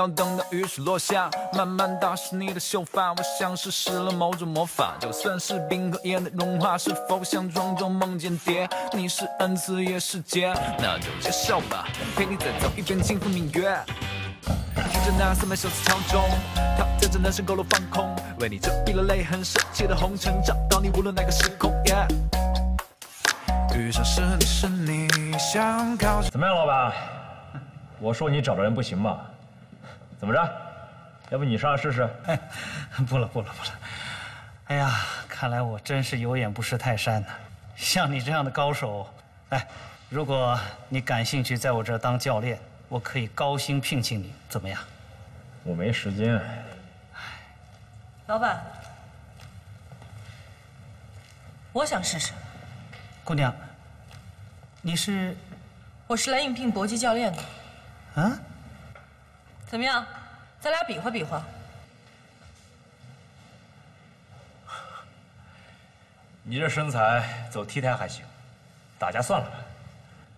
要等到雨水落下，慢慢打湿你的秀发。我像是施了某种魔法，就算是冰和盐的融化，是否像庄周梦见蝶？你是恩赐也是劫，那就接受吧，陪你再走一遍清风明月。听着那三百小时敲钟，他在这人生高楼放空，为你遮蔽了泪痕，舍弃了红尘，找到你无论哪个时空。Yeah 遇上是你是你，想靠近。怎么样，老板？我说你找的人不行吧？怎么着？要不你上来试试？不了不了不了！哎呀，看来我真是有眼不识泰山呐。像你这样的高手，哎，如果你感兴趣在我这儿当教练，我可以高薪聘请你，怎么样？我没时间。老板，我想试试。姑娘，你是？我是来应聘搏击教练的。啊？怎么样？咱俩比划比划。你这身材走 T 台还行，打架算了吧。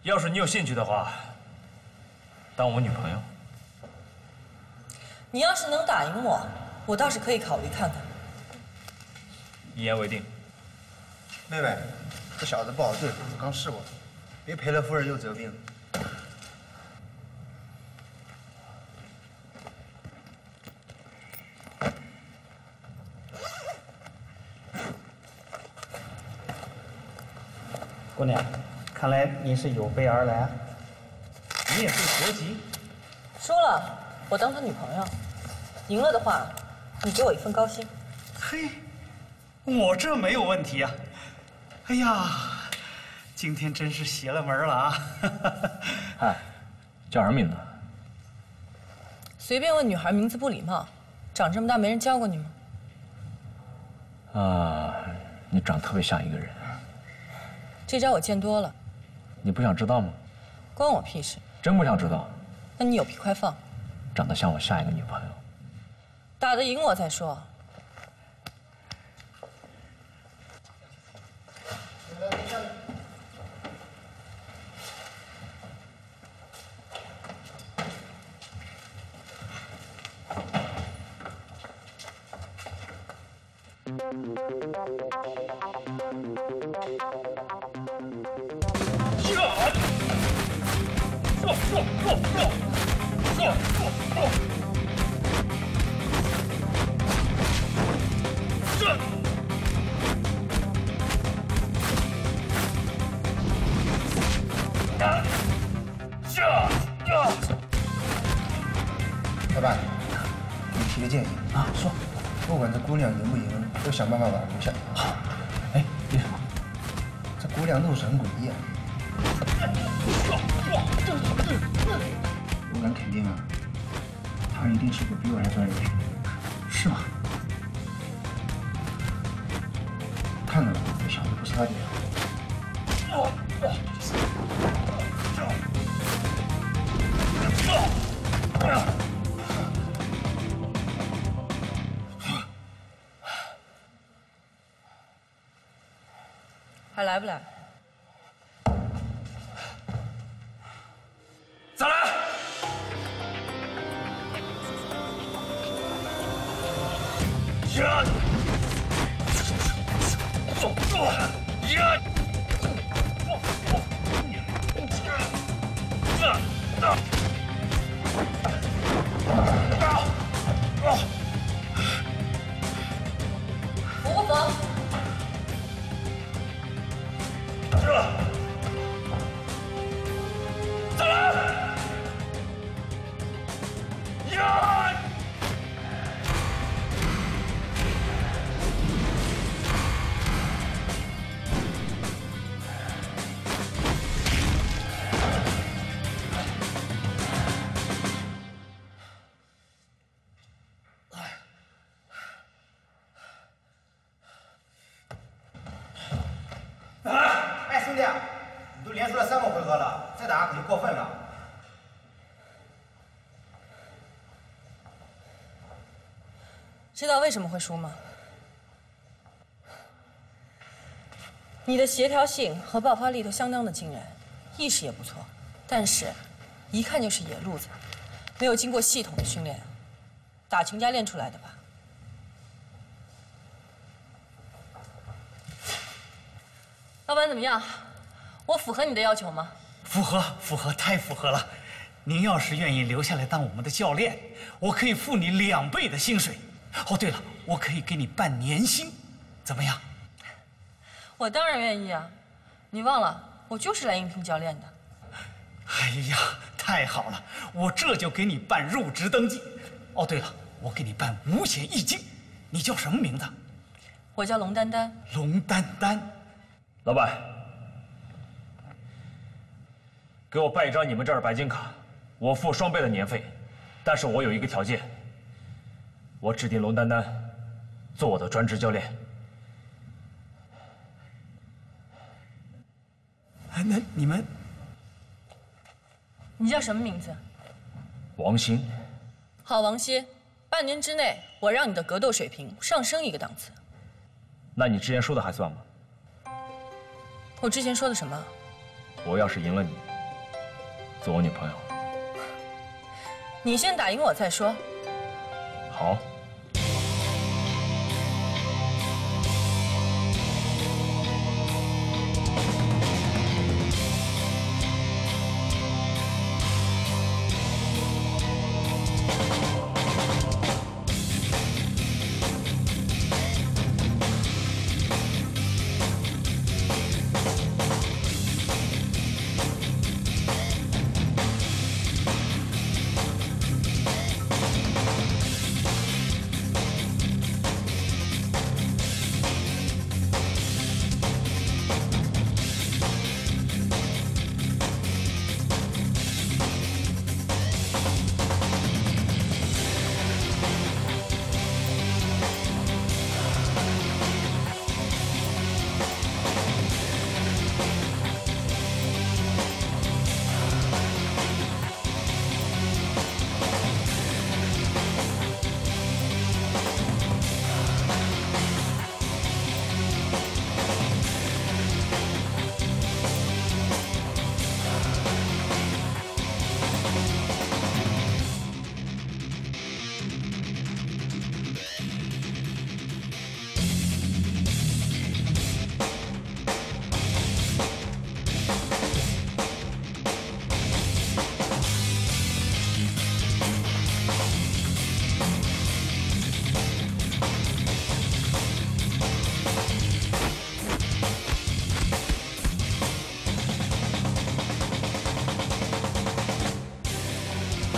要是你有兴趣的话，当我女朋友。你要是能打赢我，我倒是可以考虑看看。一言为定。妹妹，这小子不好对付，我刚试过，别赔了夫人又折兵。姑娘，看来你是有备而来啊。你也会搏击？输了，我当他女朋友；赢了的话，你给我一份高薪。嘿，我这没有问题啊。哎呀，今天真是邪了门了啊！哎，叫什么名字？随便问女孩名字不礼貌。长这么大没人教过你吗？啊，你长得特别像一个人。这招我见多了。你不想知道吗？关我屁事！真不想知道？那你有屁快放！长得像我下一个女朋友。打得赢我再说。你提个建议啊，说，不管这姑娘赢不赢，都想办法把她留下。好，哎，别说，这姑娘路是很诡异啊。我敢肯定啊，她一定是个比我还专业的。是吗？看到了，这小子不是他爹。还来不来？再来！呀！走呀！知道为什么会输吗？你的协调性和爆发力都相当的惊人，意识也不错，但是，一看就是野路子，没有经过系统的训练，打群架练出来的吧？老板怎么样？我符合你的要求吗？符合，符合，太符合了。您要是愿意留下来当我们的教练，我可以付你两倍的薪水。哦，对了，我可以给你办年薪，怎么样？我当然愿意啊！你忘了，我就是来应聘教练的。哎呀，太好了，我这就给你办入职登记。哦，对了，我给你办五险一金。你叫什么名字？我叫龙丹丹。龙丹丹，老板，给我办一张你们这儿的白金卡，我付双倍的年费，但是我有一个条件，我指定龙丹丹做我的专职教练。哎，那你们你叫什么名字？王鑫，好，王鑫，半年之内我让你的格斗水平上升一个档次。那你之前说的还算吗？我之前说的什么？我要是赢了你，做我女朋友。你先打赢我再说。好。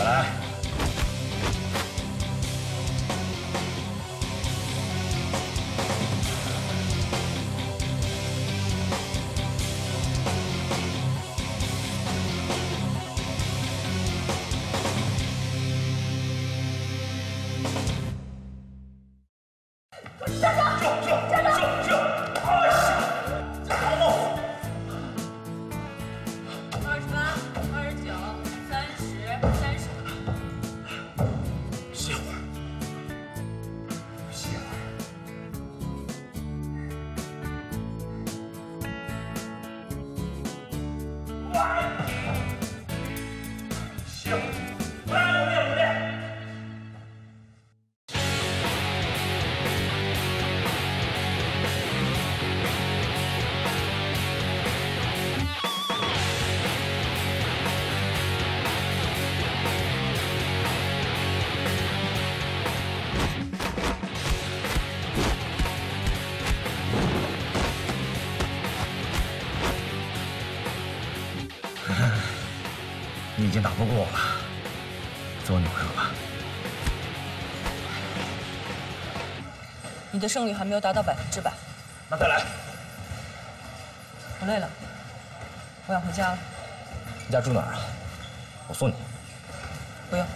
来。经打不过我了，做我女朋友吧。你的胜率还没有达到百分之百，那再来，我累了，我想回家了。你家住哪儿啊？我送你。不用。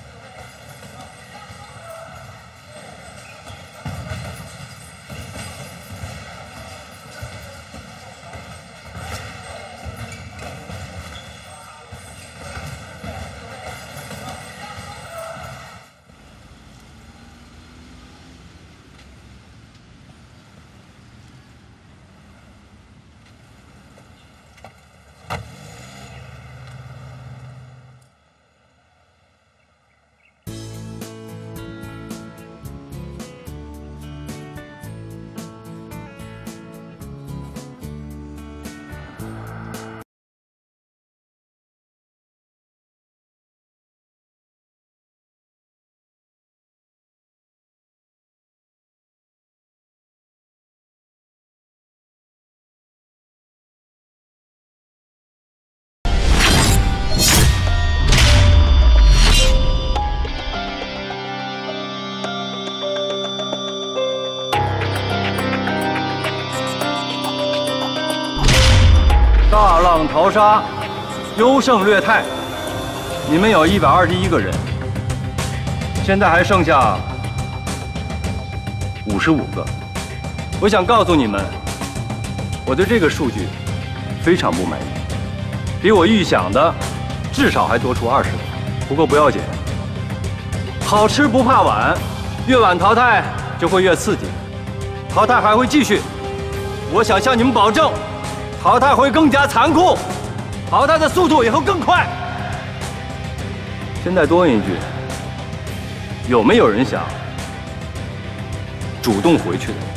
淘沙，优胜劣汰。你们有一百二十一个人，现在还剩下五十五个。我想告诉你们，我对这个数据非常不满意，比我预想的至少还多出二十个。不过不要紧，好吃不怕晚，越晚淘汰就会越刺激，淘汰还会继续。我想向你们保证，淘汰会更加残酷，淘汰的速度也会更快。现在多问一句，有没有人想主动回去的？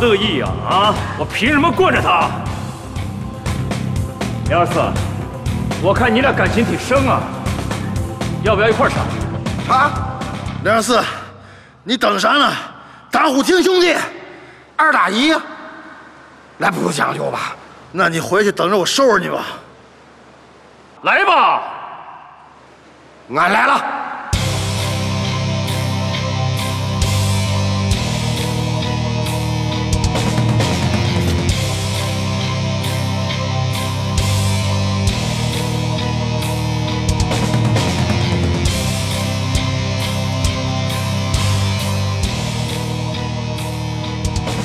乐意呀！啊，我凭什么惯着他？梁二四，我看你俩感情挺深啊，要不要一块上？啊，梁二四，你等啥呢？打虎亲兄弟，二打一，那不讲究吧？那你回去等着我收拾你吧。来吧，俺来了。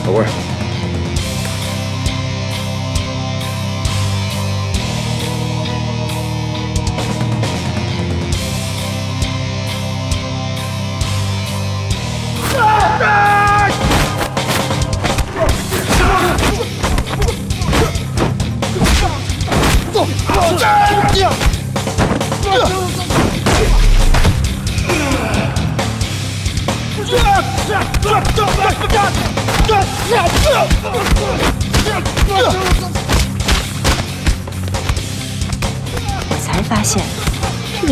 Or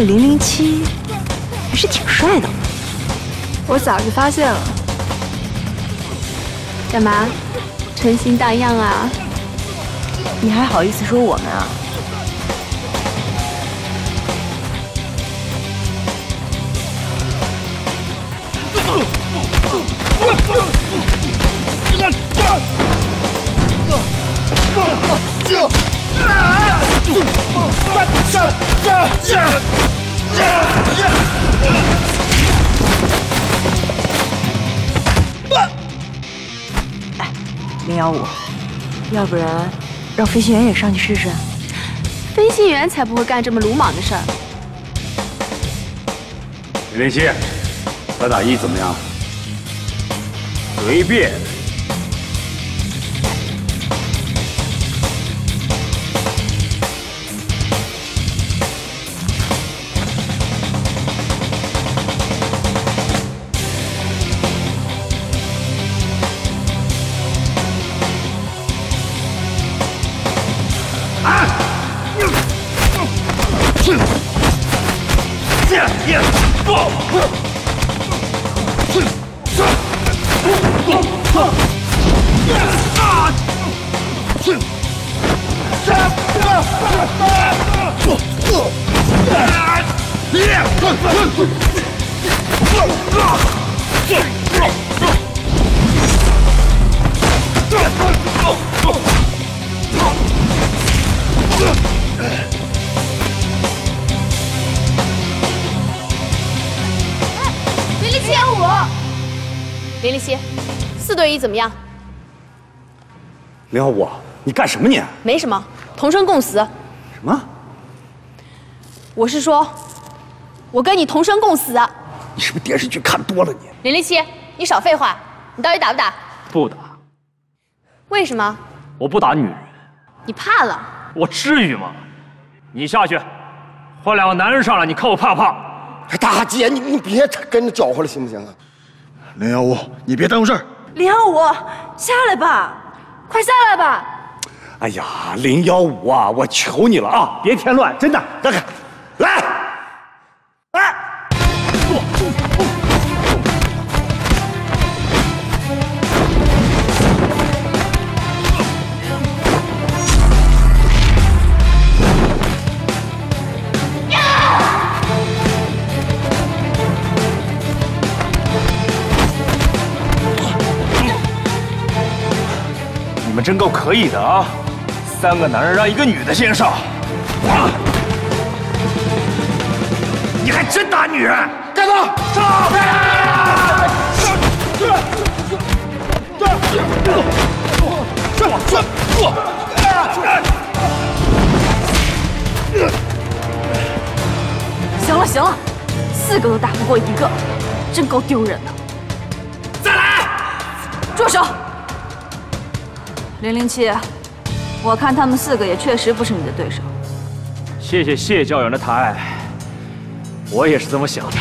个零零七还是挺帅的。我早就发现了。干嘛？春心荡漾啊？你还好意思说我们啊？零幺五，要不然让飞行员也上去试试？飞行员才不会干这么鲁莽的事儿。零零七，三打一怎么样？随便。对一怎么样？零幺五，你干什么你？没什么，同生共死。什么？我是说，我跟你同生共死。你是不是电视剧看多了你？零零七，你少废话，你到底打不打？不打，为什么？我不打女人，你怕了？我至于吗？你下去，换两个男人上来，你看我怕不怕？哎，大姐，你你别跟着搅和了，行不行啊？零幺五，你别耽误事儿。零幺五，下来吧，快下来吧！哎呀，零幺五啊，我求你了啊，别添乱，真的。让开，你们真够可以的啊！三个男人让一个女的先上，啊！你还真打女人？盖子，上！行了行了，四个都打不过一个，真够丢人的。再来！住手！零零七，我看他们四个也确实不是你的对手。谢谢谢教员的抬爱，我也是这么想的。